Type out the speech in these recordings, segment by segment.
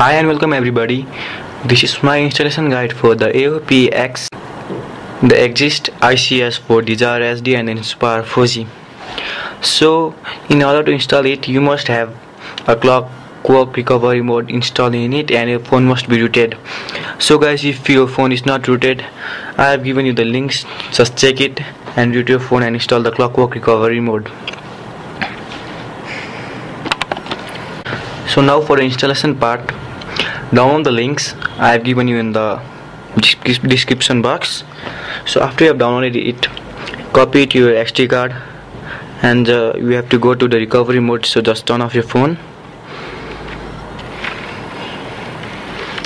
Hi and welcome everybody. This is my installation guide for the AOSPX, the Existz ICS for Desire HD and Inspire 4G. So in order to install it you must have a clock clock recovery mode installed in it and your phone must be rooted. So guys if your phone is not rooted I have given you the links just check it and root your phone and install the clockwork recovery mode. So now for the installation part download the links I have given you in the description box. So after you have downloaded it copy it to your SD card and uh, you have to go to the recovery mode. So just turn off your phone.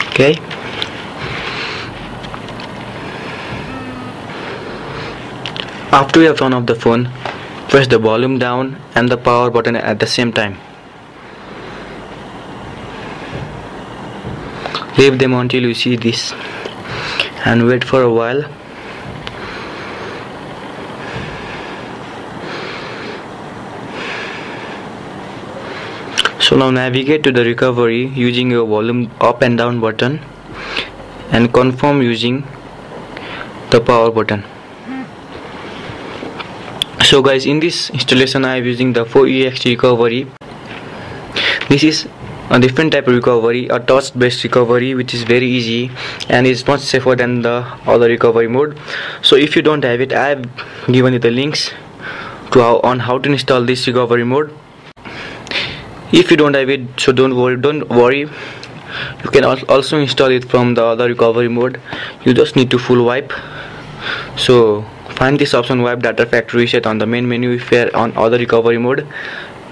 Okay. After you have turned off the phone press the volume down and the power button at the same time leave them until you see this and wait for a while. So now navigate to the recovery using your volume up and down button and confirm using the power button. So guys in this installation I am using the 4ext recovery. This is a different type of recovery a touch based recovery which is very easy and is much safer than the other recovery mode. So if you don't have it i have given you the links to how on how to install this recovery mode. If you don't have it so don't worry don't worry. You can also install it from the other recovery mode. You just need to full wipe. So find this option wipe data factory reset on the main menu if you are on other recovery mode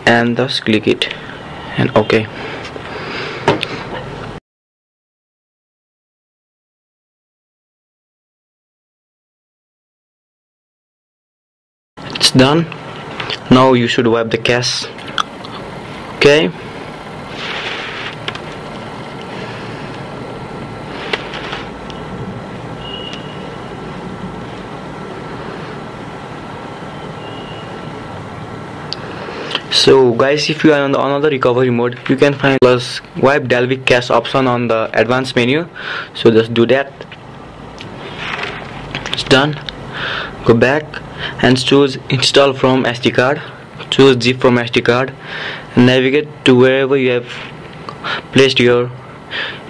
and just click it. And okay done. Now you should wipe the cache okay? So guys if you are on the another recovery mode you can find plus wipe dalvik cache option on the advanced menu. So just do that. It's done. Go back and choose install from SD card choose zip from SD card navigate to wherever you have placed your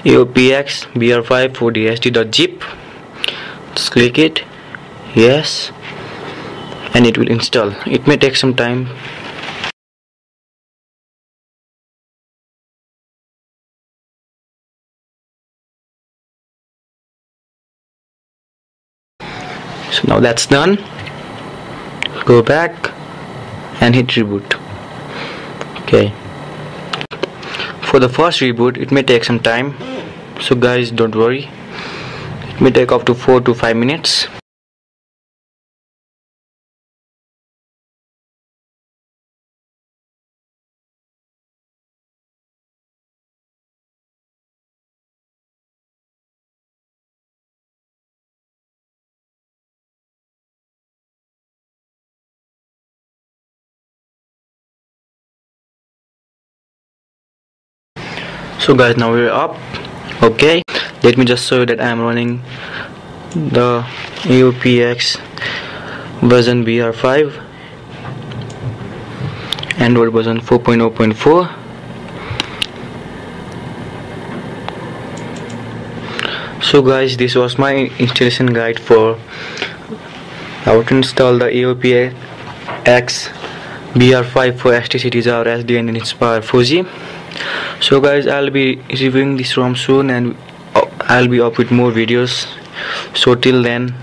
AOSPX BR5 for DHD.zip just click it yes and it will install. It may take some time. So now that's done go back and hit reboot. Okay. For the first reboot it may take some time. So guys don't worry. It may take up to 4 to 5 minutes so guys now we're up. Okay let me just show you that I'm running the AOSPX version BR5 Android version 4.0.4 so guys this was my installation guide for how to install the AOSPX BR5 for HTC Desire HD and Inspire 4G so guys i'll be reviewing this rom soon and uh, i'll be up with more videos. So till then